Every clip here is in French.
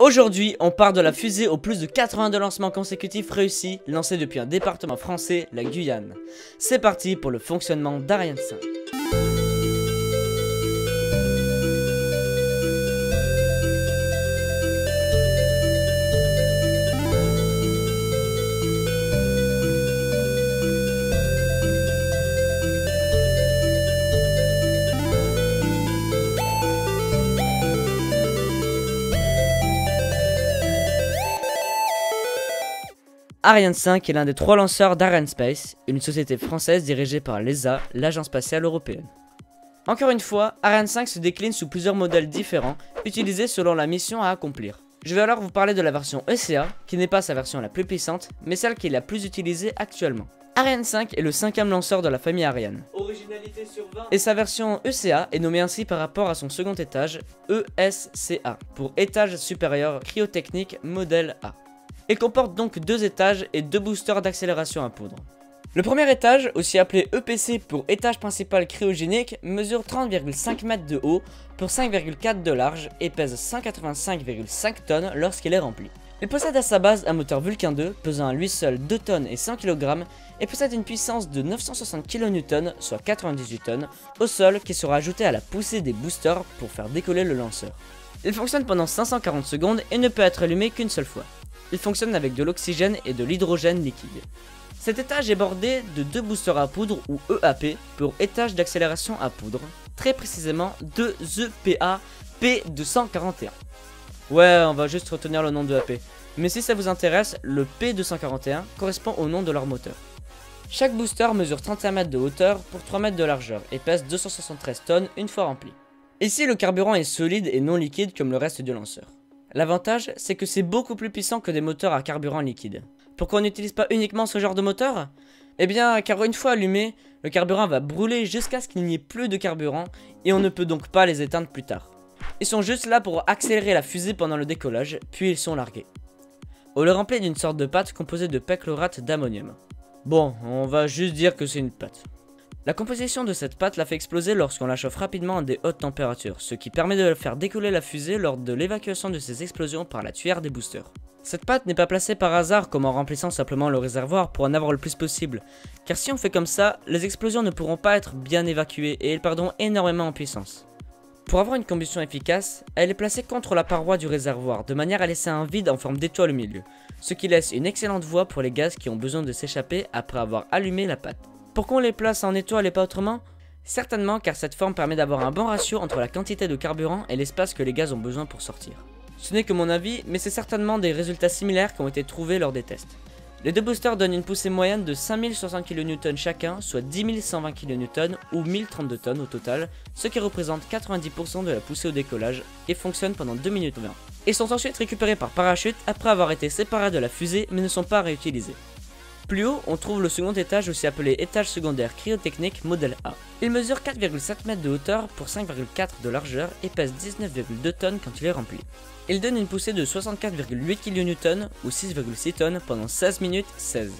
Aujourd'hui, on part de la fusée aux plus de 82 lancements consécutifs réussis, lancés depuis un département français, la Guyane. C'est parti pour le fonctionnement d'Ariane 5. Ariane 5 est l'un des trois lanceurs d'Arianespace, une société française dirigée par l'ESA, l'Agence spatiale européenne. Encore une fois, Ariane 5 se décline sous plusieurs modèles différents, utilisés selon la mission à accomplir. Je vais alors vous parler de la version ECA, qui n'est pas sa version la plus puissante, mais celle qui est la plus utilisée actuellement. Ariane 5 est le cinquième lanceur de la famille Ariane. Et sa version ECA est nommée ainsi par rapport à son second étage, ESCA, pour étage supérieur cryotechnique modèle A. Il comporte donc deux étages et deux boosters d'accélération à poudre. Le premier étage, aussi appelé EPC pour étage principal cryogénique, mesure 30,5 mètres de haut pour 5,4 de large et pèse 185,5 tonnes lorsqu'il est rempli. Il possède à sa base un moteur Vulcain 2 pesant à lui seul 2 tonnes et 100 kg et possède une puissance de 960 kN, soit 98 tonnes, au sol qui sera ajouté à la poussée des boosters pour faire décoller le lanceur. Il fonctionne pendant 540 secondes et ne peut être allumé qu'une seule fois. Il fonctionne avec de l'oxygène et de l'hydrogène liquide. Cet étage est bordé de deux boosters à poudre ou EAP pour étage d'accélération à poudre, très précisément deux EPA P241. Ouais, on va juste retenir le nom de EAP. Mais si ça vous intéresse, le P241 correspond au nom de leur moteur. Chaque booster mesure 31 mètres de hauteur pour 3 mètres de largeur et pèse 273 tonnes une fois rempli. Ici, le carburant est solide et non liquide comme le reste du lanceur. L'avantage, c'est que c'est beaucoup plus puissant que des moteurs à carburant liquide. Pourquoi on n'utilise pas uniquement ce genre de moteur? Eh bien, car une fois allumé, le carburant va brûler jusqu'à ce qu'il n'y ait plus de carburant et on ne peut donc pas les éteindre plus tard. Ils sont juste là pour accélérer la fusée pendant le décollage, puis ils sont largués. On le remplit d'une sorte de pâte composée de perchlorate d'ammonium. Bon, on va juste dire que c'est une pâte. La composition de cette pâte la fait exploser lorsqu'on la chauffe rapidement à des hautes températures, ce qui permet de faire décoller la fusée lors de l'évacuation de ces explosions par la tuyère des boosters. Cette pâte n'est pas placée par hasard comme en remplissant simplement le réservoir pour en avoir le plus possible, car si on fait comme ça, les explosions ne pourront pas être bien évacuées et elles perdront énormément en puissance. Pour avoir une combustion efficace, elle est placée contre la paroi du réservoir, de manière à laisser un vide en forme d'étoile au milieu, ce qui laisse une excellente voie pour les gaz qui ont besoin de s'échapper après avoir allumé la pâte. Pourquoi on les place en étoile et pas autrement Certainement car cette forme permet d'avoir un bon ratio entre la quantité de carburant et l'espace que les gaz ont besoin pour sortir. Ce n'est que mon avis, mais c'est certainement des résultats similaires qui ont été trouvés lors des tests. Les deux boosters donnent une poussée moyenne de 5060 kN chacun, soit 10 120 kN ou 1032 tonnes au total, ce qui représente 90% de la poussée au décollage et fonctionnent pendant 2 minutes 20. Ils sont ensuite récupérés par parachute après avoir été séparés de la fusée mais ne sont pas réutilisés. Plus haut, on trouve le second étage aussi appelé étage secondaire cryotechnique modèle A. Il mesure 4,7 mètres de hauteur pour 5,4 de largeur et pèse 19,2 tonnes quand il est rempli. Il donne une poussée de 64,8 kN ou 6,6 tonnes pendant 16 minutes 16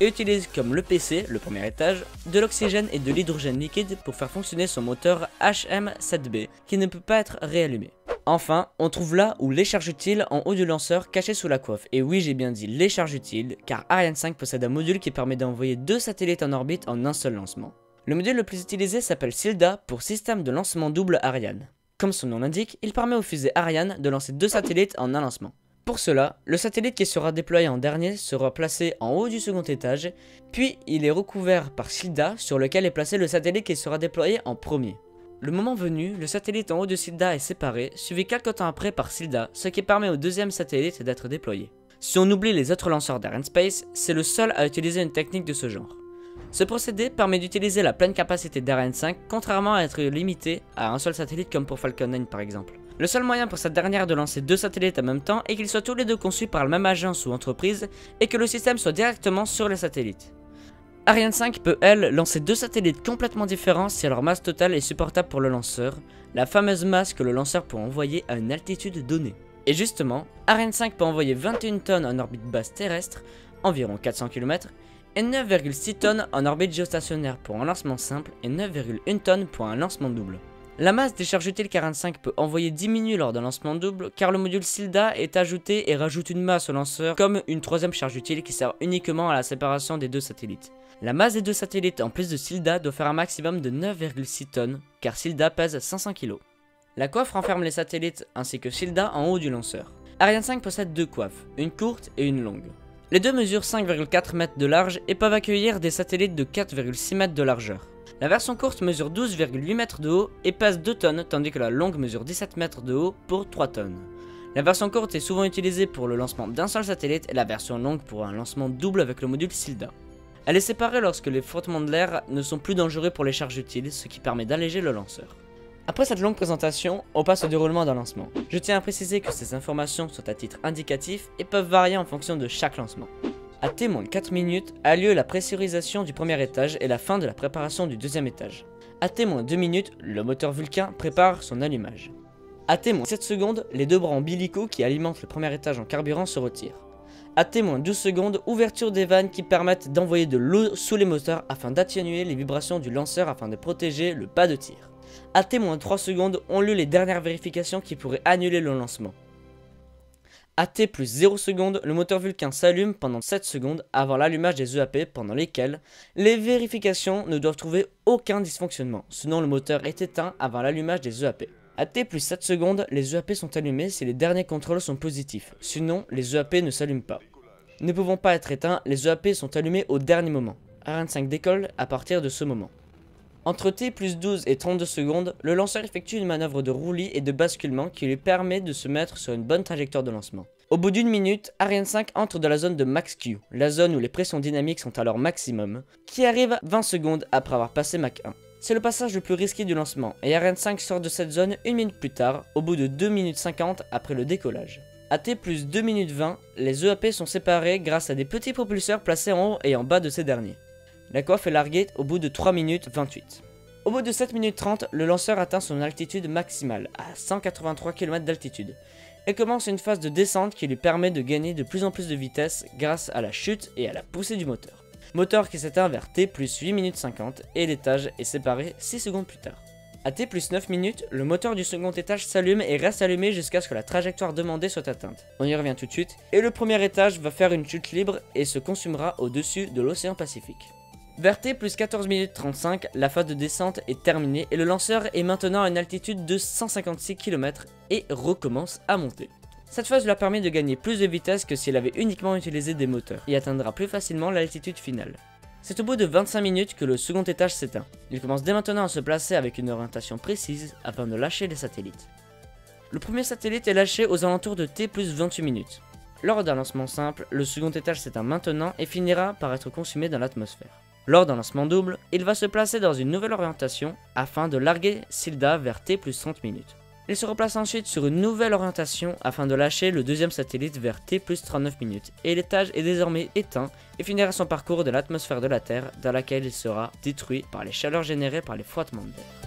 et utilise comme le PC, le premier étage, de l'oxygène et de l'hydrogène liquide pour faire fonctionner son moteur HM7B qui ne peut pas être réallumé. Enfin, on trouve là où les charges utiles en haut du lanceur caché sous la coiffe. Et oui, j'ai bien dit les charges utiles, car Ariane 5 possède un module qui permet d'envoyer deux satellites en orbite en un seul lancement. Le module le plus utilisé s'appelle SILDA pour Système de lancement double Ariane. Comme son nom l'indique, il permet aux fusées Ariane de lancer deux satellites en un lancement. Pour cela, le satellite qui sera déployé en dernier sera placé en haut du second étage, puis il est recouvert par SILDA sur lequel est placé le satellite qui sera déployé en premier. Le moment venu, le satellite en haut de Silda est séparé, suivi quelques temps après par Silda, ce qui permet au deuxième satellite d'être déployé. Si on oublie les autres lanceurs Space, c'est le seul à utiliser une technique de ce genre. Ce procédé permet d'utiliser la pleine capacité d'Ariane 5, contrairement à être limité à un seul satellite comme pour Falcon 9 par exemple. Le seul moyen pour cette dernière de lancer deux satellites en même temps est qu'ils soient tous les deux conçus par la même agence ou entreprise et que le système soit directement sur les satellites. Ariane 5 peut, elle, lancer deux satellites complètement différents si leur masse totale est supportable pour le lanceur, la fameuse masse que le lanceur peut envoyer à une altitude donnée. Et justement, Ariane 5 peut envoyer 21 tonnes en orbite basse terrestre, environ 400 km, et 9,6 tonnes en orbite géostationnaire pour un lancement simple et 9,1 tonnes pour un lancement double. La masse des charges utiles 45 peut envoyer diminuer lors d'un lancement double car le module SILDA est ajouté et rajoute une masse au lanceur comme une troisième charge utile qui sert uniquement à la séparation des deux satellites. La masse des deux satellites en plus de SILDA doit faire un maximum de 9,6 tonnes car SILDA pèse 500 kg. La coiffe renferme les satellites ainsi que SILDA en haut du lanceur. Ariane 5 possède deux coiffes, une courte et une longue. Les deux mesurent 5,4 mètres de large et peuvent accueillir des satellites de 4,6 mètres de largeur. La version courte mesure 12,8 mètres de haut et pèse 2 tonnes, tandis que la longue mesure 17 mètres de haut pour 3 tonnes. La version courte est souvent utilisée pour le lancement d'un seul satellite et la version longue pour un lancement double avec le module SILDA. Elle est séparée lorsque les frottements de l'air ne sont plus dangereux pour les charges utiles, ce qui permet d'alléger le lanceur. Après cette longue présentation, on passe au déroulement d'un lancement. Je tiens à préciser que ces informations sont à titre indicatif et peuvent varier en fonction de chaque lancement. À témoin 4 minutes a lieu la pressurisation du premier étage et la fin de la préparation du deuxième étage. À témoin 2 minutes, le moteur Vulcain prépare son allumage. À témoin 7 secondes, les deux bras ombilicaux qui alimentent le premier étage en carburant se retirent. À témoin 12 secondes, ouverture des vannes qui permettent d'envoyer de l'eau sous les moteurs afin d'atténuer les vibrations du lanceur afin de protéger le pas de tir. À témoin 3 secondes, ont lieu les dernières vérifications qui pourraient annuler le lancement. À T plus 0 secondes, le moteur Vulcain s'allume pendant 7 secondes avant l'allumage des EAP pendant lesquelles les vérifications ne doivent trouver aucun dysfonctionnement, sinon le moteur est éteint avant l'allumage des EAP. À T plus 7 secondes, les EAP sont allumés si les derniers contrôles sont positifs, sinon les EAP ne s'allument pas. Ne pouvant pas être éteints, les EAP sont allumés au dernier moment. Ariane 5 décolle à partir de ce moment. Entre T plus 12 et 32 secondes, le lanceur effectue une manœuvre de roulis et de basculement qui lui permet de se mettre sur une bonne trajectoire de lancement. Au bout d'une minute, Ariane 5 entre dans la zone de Max Q, la zone où les pressions dynamiques sont à leur maximum, qui arrive 20 secondes après avoir passé Mach 1. C'est le passage le plus risqué du lancement, et Ariane 5 sort de cette zone une minute plus tard, au bout de 2 minutes 50 après le décollage. À T plus 2 minutes 20, les EAP sont séparés grâce à des petits propulseurs placés en haut et en bas de ces derniers. La coiffe est larguée au bout de 3 minutes 28. Au bout de 7 minutes 30, le lanceur atteint son altitude maximale, à 183 km d'altitude, et commence une phase de descente qui lui permet de gagner de plus en plus de vitesse grâce à la chute et à la poussée du moteur. Moteur qui s'éteint vers T plus 8 minutes 50 et l'étage est séparé 6 secondes plus tard. À T plus 9 minutes, le moteur du second étage s'allume et reste allumé jusqu'à ce que la trajectoire demandée soit atteinte. On y revient tout de suite. Et le premier étage va faire une chute libre et se consumera au-dessus de l'océan Pacifique. Vers T plus 14 minutes 35, la phase de descente est terminée et le lanceur est maintenant à une altitude de 156 km et recommence à monter. Cette phase lui a permis de gagner plus de vitesse que s'il avait uniquement utilisé des moteurs et atteindra plus facilement l'altitude finale. C'est au bout de 25 minutes que le second étage s'éteint. Il commence dès maintenant à se placer avec une orientation précise afin de lâcher les satellites. Le premier satellite est lâché aux alentours de T plus 28 minutes. Lors d'un lancement simple, le second étage s'éteint maintenant et finira par être consumé dans l'atmosphère. Lors d'un lancement double, il va se placer dans une nouvelle orientation afin de larguer Silda vers T plus 30 minutes. Il se replace ensuite sur une nouvelle orientation afin de lâcher le deuxième satellite vers T plus 39 minutes, et l'étage est désormais éteint et finira son parcours de l'atmosphère de la Terre dans laquelle il sera détruit par les chaleurs générées par les frottements de l'air.